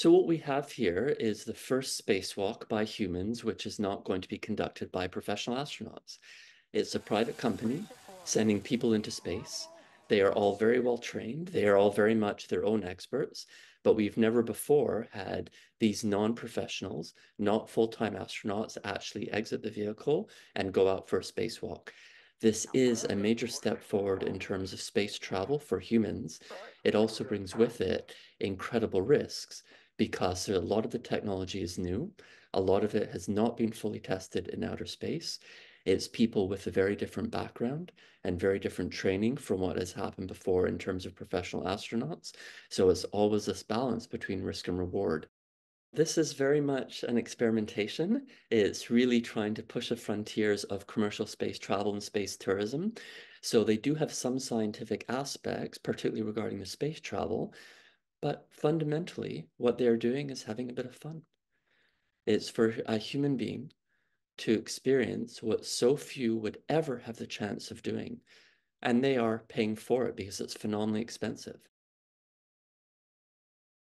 So what we have here is the first spacewalk by humans, which is not going to be conducted by professional astronauts. It's a private company sending people into space. They are all very well trained. They are all very much their own experts, but we've never before had these non-professionals, not full-time astronauts, actually exit the vehicle and go out for a spacewalk. This is a major step forward in terms of space travel for humans. It also brings with it incredible risks because a lot of the technology is new. A lot of it has not been fully tested in outer space. It's people with a very different background and very different training from what has happened before in terms of professional astronauts. So it's always this balance between risk and reward. This is very much an experimentation. It's really trying to push the frontiers of commercial space travel and space tourism. So they do have some scientific aspects, particularly regarding the space travel, but fundamentally, what they're doing is having a bit of fun. It's for a human being to experience what so few would ever have the chance of doing. And they are paying for it because it's phenomenally expensive.